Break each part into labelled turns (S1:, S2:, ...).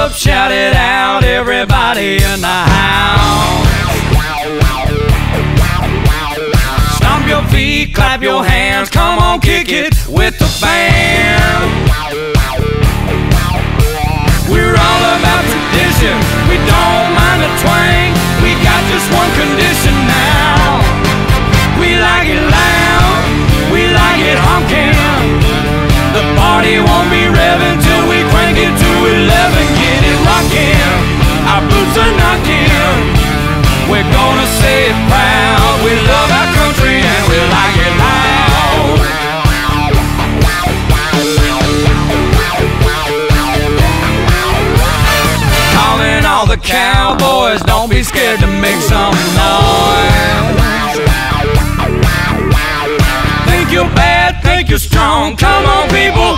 S1: up, shout it out, everybody in the house. Stomp your feet, clap your hands, come on, kick it with the band. Gonna say it proud. We love our country and we like it loud. Calling all the cowboys, don't be scared to make some noise. Think you're bad, think you're strong. Come on, people,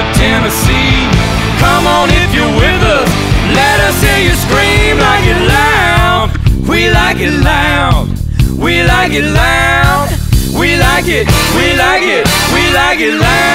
S1: to Tennessee. Come on if you're with us. Let us hear you scream like it loud. We like it loud. We like it loud. We like it. We like it. We like it loud.